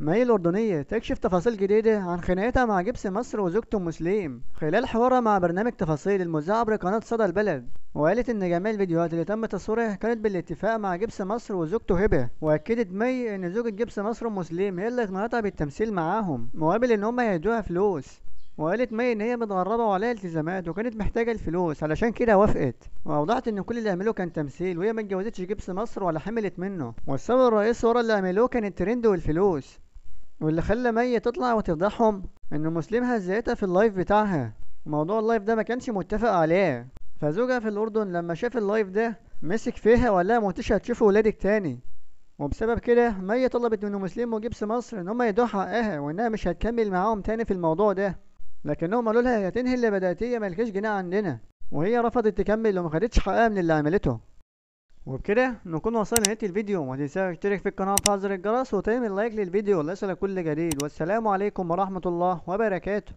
مي الأردنية؟ تكشف تفاصيل جديدة عن خناقتها مع جبس مصر وزوجته أم سليم خلال حوارها مع برنامج تفاصيل المذاع عبر قناة صدى البلد وقالت إن جميع الفيديوهات اللي تم تصويرها كانت بالاتفاق مع جبس مصر وزوجته هبة وأكدت مي إن زوجة جبس مصر أم سليم هي اللي اقنعتها بالتمثيل معاهم مقابل إن هما يدوها فلوس. وقالت مي إن هي متغربة وعليها التزامات وكانت محتاجة الفلوس علشان كده وافقت. وأوضحت إن كل اللي عملوه كان تمثيل وهي ما اتجوزتش جبس مصر ولا حملت منه. والسبب الرئيسي ورا اللي عملوه كان الترند والفلوس. واللي خلى مي تطلع وتفضحهم إن أم سليم هزيتها في ال live بتاعها. موضوع ال live ده ما كانش متفق عليه. فزوجها في الأردن لما شاف ال live ده مسك فيها وقال لها مش هتشوف ولادك تاني وبسبب كده مي طلبت من أم سليم وجبس مصر إن هم يدوا حقها وإنها مش هتكمل معاهم تاني في الموضوع ده. لكنهم قالوا لها يا تنهي اللي بدأتيه مالكيش جنيه عندنا. وهي رفضت تكمل وما خدتش حقها من اللي عملته. وبكده نكون وصلنا لنهاية الفيديو. وما تنساش تشترك في القناة وتفعل زر الجرس وتعمل like للفيديو. ليصلك كل جديد. والسلام عليكم ورحمة الله وبركاته.